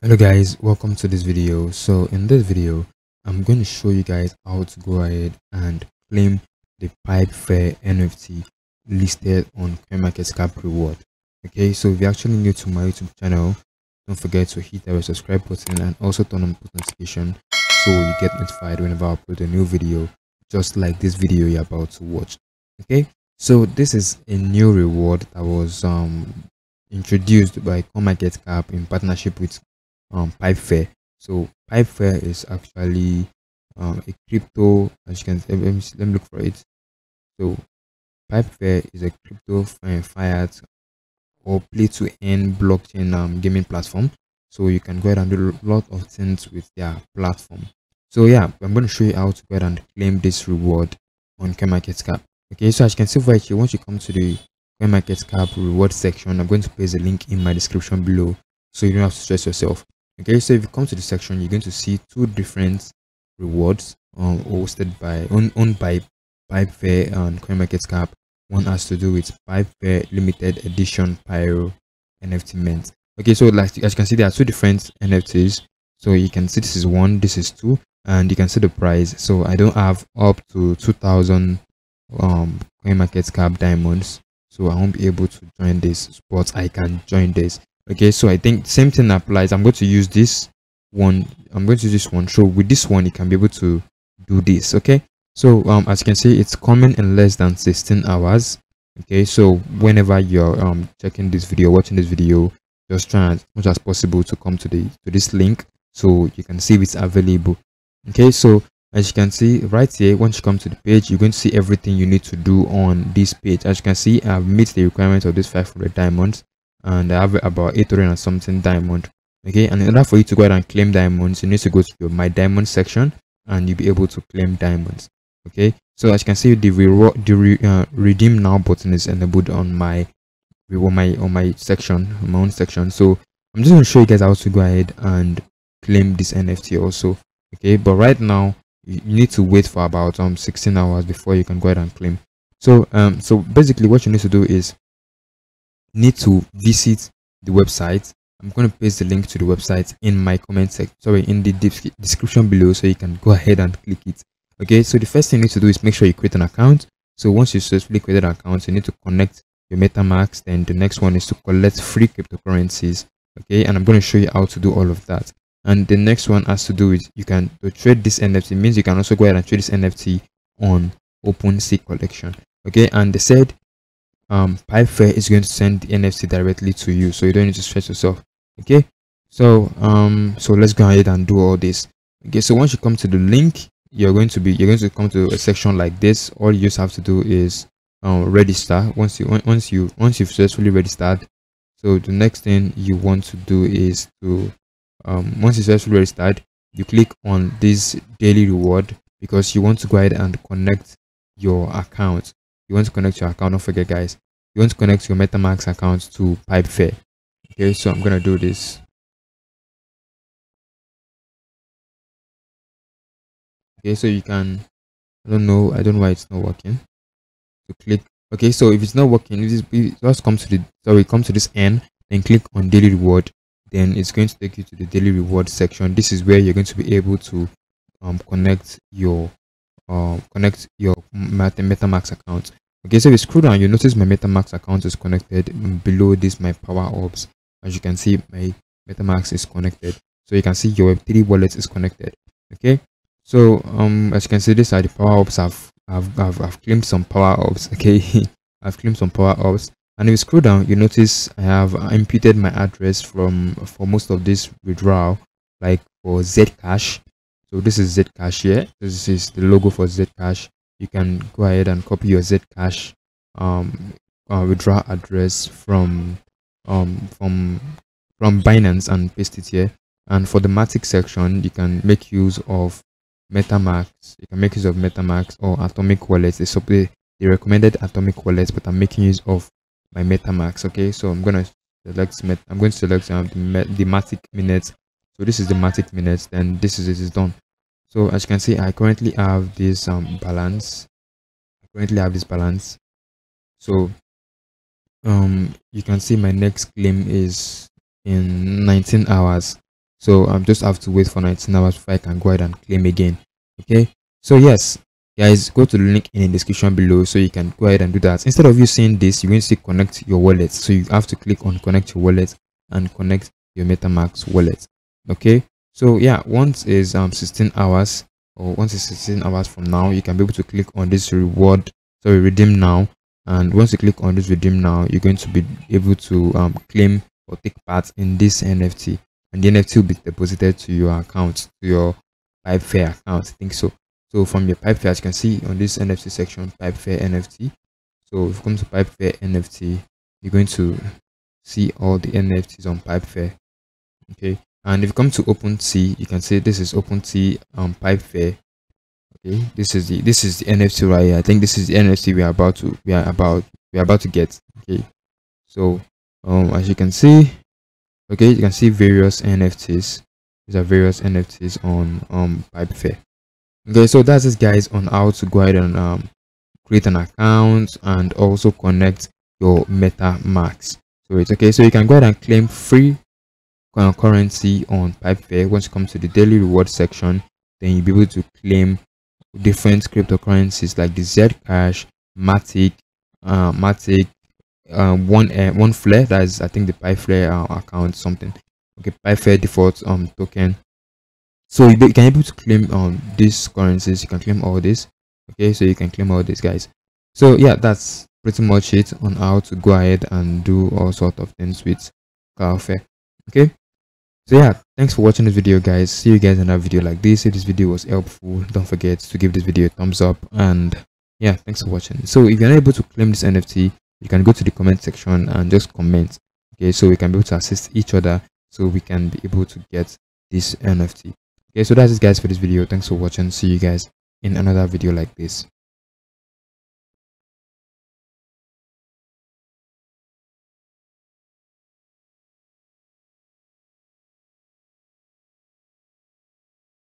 hello guys welcome to this video. So in this video i'm going to show you guys how to go ahead and claim the PipeFlare nft listed on coinmarketcap reward. Okay so if you're actually new to my youtube channel don't forget to hit that subscribe button and also turn on post notification so you get notified whenever i upload a new video just like this video you're about to watch. Okay so this is a new reward that was um introduced by CoinMarketCap in partnership with um, PipeFlare. So PipeFlare is actually um, a crypto, as you can let me, let me look for it. So PipeFlare is a crypto faucet or play to earn blockchain um, gaming platform. So you can go ahead and do a lot of things with their platform. So yeah, I'm going to show you how to go ahead and claim this reward on CoinMarketCap. Okay, so as you can see right here, once you come to the CoinMarketCap reward section, I'm going to paste the link in my description below so you don't have to stress yourself. Okay, so if you come to the section, you're going to see two different rewards um, hosted by owned, owned by PipeFlare and CoinMarketCap. One has to do with PipeFlare limited edition Pyro NFT mint. Okay, so like as you can see, there are two different NFTs. So you can see this is one, this is two, and you can see the price. So I don't have up to 2000 um CoinMarketCap diamonds, so I won't be able to join this, but I can join this okay so i think same thing applies. I'm going to use this one i'm going to use this one. So with this one you can be able to do this okay? So um as you can see it's coming in less than 16 hours okay? So whenever you're um checking this video watching this video just try as much as possible to come to the to this link so you can see if it's available okay? So as you can see right here once you come to the page you're going to see everything you need to do on this page. As you can see i've met the requirements of this 500 diamonds and I have about 800 and something diamond. Okay, and in order for you to go ahead and claim diamonds, you need to go to your my diamond section and you'll be able to claim diamonds. Okay, so as you can see, the reward the re, uh, redeem now button is enabled on my on my on my section, on my own section. So I'm just going to show you guys how to go ahead and claim this NFT also. Okay, but right now you need to wait for about um 16 hours before you can go ahead and claim. So um so basically what you need to do is need to visit the website. I'm going to paste the link to the website in my comment section sorry in the description below so you can go ahead and click it. Okay so the first thing you need to do is make sure you create an account. So once you successfully created an account you need to connect your metamask then the next one is to collect free cryptocurrencies. Okay and i'm going to show you how to do all of that. And the next one has to do with you can trade this nft means you can also go ahead and trade this nft on OpenSea collection. Okay and they said um PipeFlare is going to send the nft directly to you so you don't need to stress yourself okay? So um so let's go ahead and do all this okay? So once you come to the link you're going to be you're going to come to a section like this. All you just have to do is um register. Once you once you once you've successfully registered so the next thing you want to do is to um once you successfully registered you click on this daily reward because you want to go ahead and connect your account you want to connect your account don't forget guys. You want to connect your metamask account to pipeflare. Okay so i'm gonna do this. Okay so you can i don't know i don't know why it's not working. So click okay so if it's not working it just come to the sorry come to this end then click on daily reward. Then it's going to take you to the daily reward section. This is where you're going to be able to um, connect your uh, connect your MetaMask account. Okay, so if you scroll down, you notice my MetaMask account is connected. Below this, my Power Orbs. As you can see, my MetaMask is connected. So you can see your Web3 wallet is connected. Okay, so um, as you can see, these are the Power Orbs. I've I've I've, I've claimed some Power Orbs. Okay, I've claimed some Power Orbs. And if you scroll down, you notice I have imputed my address from for most of this withdrawal, like for Zcash so this is zcash here. This is the logo for zcash. You can go ahead and copy your zcash um uh, withdraw address from um from from binance and paste it here. And for the matic section you can make use of metamask. You can make use of metamask or atomic wallets it's the, the recommended atomic wallets but i'm making use of my metamask okay? So i'm gonna select i'm going to select um, the, the matic mainnet so this is the matic mainnet then this is it is done. So as you can see i currently have this um balance. I currently have this balance. So um you can see my next claim is in 19 hours. So i'm just have to wait for 19 hours before i can go ahead and claim again. Okay? So yes guys go to the link in the description below so you can go ahead and do that. Instead of you seeing this you're going to see connect your wallet. So you have to click on connect your wallet and connect your metamask wallet okay? So yeah once is um 16 hours or once it's 16 hours from now you can be able to click on this reward sorry redeem now. And once you click on this redeem now you're going to be able to um, claim or take part in this nft and the nft will be deposited to your account to your pipeflare account i think so. So from your pipeflare as you can see on this nft section pipeflare nft so if you come to pipeflare nft you're going to see all the nfts on pipeflare okay and if you come to OpenSea you can see this is OpenSea um pipeflare okay this is the this is the nft right here. I think this is the nft we are about to we are about we are about to get. Okay so um as you can see okay you can see various nfts these are various nfts on um pipeflare okay so that's it guys on how to go ahead and um create an account and also connect your metamask. So it's okay so you can go ahead and claim free currency on pipeflare once you come to the daily reward section then you'll be able to claim different cryptocurrencies like the zcash matic uh matic uh, one uh, one flare that is i think the pipeflare uh, account something. Okay pipeflare default um token. So you, you can able to claim um these currencies. You can claim all this. Okay so you can claim all these guys. So yeah that's pretty much it on how to go ahead and do all sort of things with Cloudflare okay? So yeah thanks for watching this video guys. See you guys in another video like this. If this video was helpful don't forget to give this video a thumbs up. And yeah thanks for watching. So if you're not able to claim this nft you can go to the comment section and just comment okay? So we can be able to assist each other so we can be able to get this nft okay? So that's it guys for this video. Thanks for watching. See you guys in another video like this